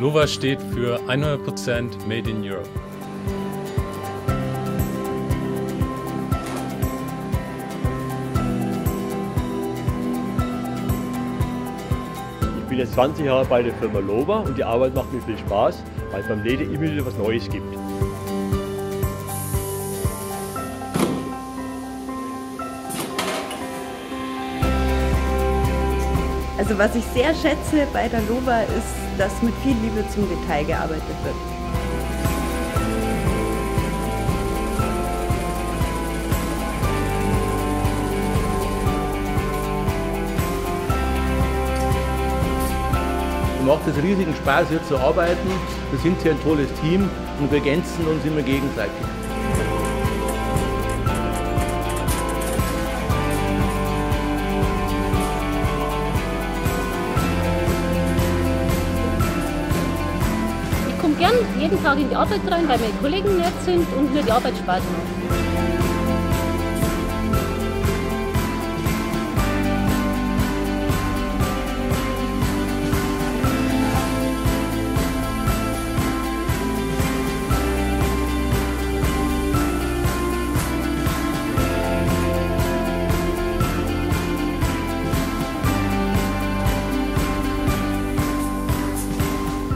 LOVA steht für 100% Made in Europe. Ich bin jetzt 20 Jahre bei der Firma LOVA und die Arbeit macht mir viel Spaß, weil es beim Leder immer wieder was Neues gibt. Also was ich sehr schätze bei der LOVA ist, dass mit viel Liebe zum Detail gearbeitet wird. Macht es riesigen Spaß, hier zu arbeiten. Wir sind hier ein tolles Team und wir ergänzen uns immer gegenseitig. Gern jeden Tag in die Arbeit rein, weil meine Kollegen nett sind und mir die Arbeit Spaß macht. –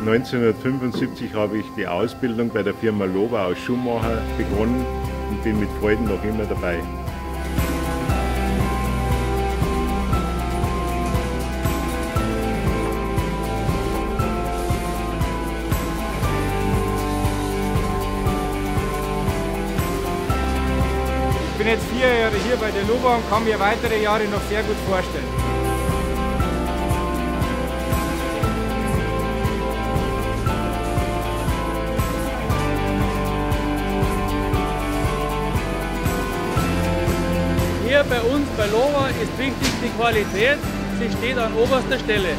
1975 habe ich die Ausbildung bei der Firma Loba aus Schumacher begonnen und bin mit Freuden noch immer dabei. Ich bin jetzt vier Jahre hier bei der Luba und kann mir weitere Jahre noch sehr gut vorstellen. Bei uns bei Lova ist wichtig die Qualität. Sie steht an oberster Stelle.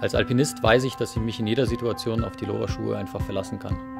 Als Alpinist weiß ich, dass ich mich in jeder Situation auf die Lova-Schuhe einfach verlassen kann.